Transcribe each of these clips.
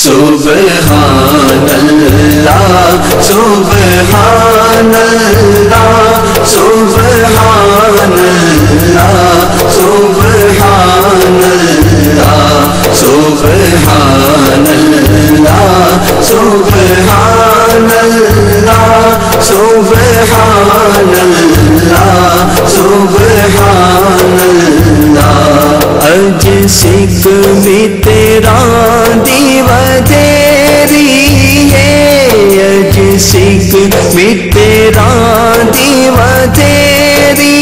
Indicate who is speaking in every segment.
Speaker 1: سبحان اللہ سبحان اللہ سبحان اللہ سبحان اللہ سبحان اللہ سبحان اللہ سبحان اللہ تیرا دیو تیری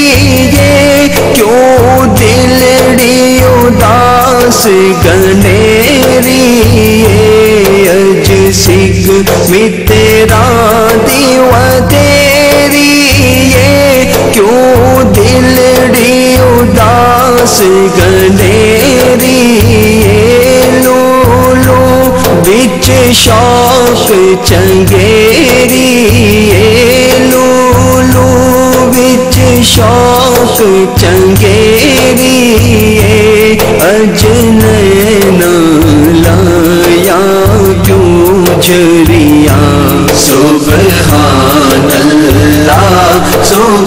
Speaker 1: کیوں دل دلڑی اداس گنیری اج سکھ بھی تیرا دیو تیری کیوں دل دلڑی اداس گنیری لو لو بچ شوق چنگیری چنگیری اجن لایا کیوں جریا سبحان اللہ سبحان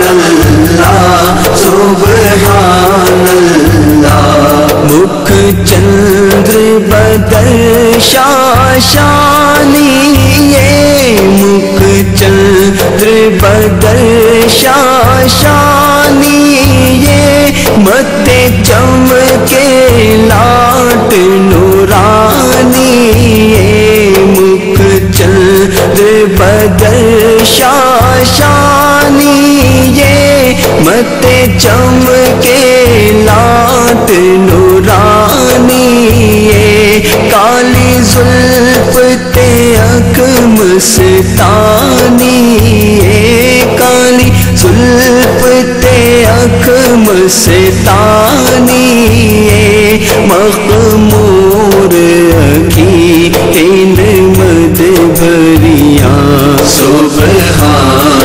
Speaker 1: اللہ سبحان اللہ مکھ چندر بدر شاشانی مکھ چندر بدر شاشانی مت چم مت چم کے لات نورانی کالی زلف تے اکم ستانی کالی زلف تے اکم ستانی مخمور کی ان مد بھریاں سبحان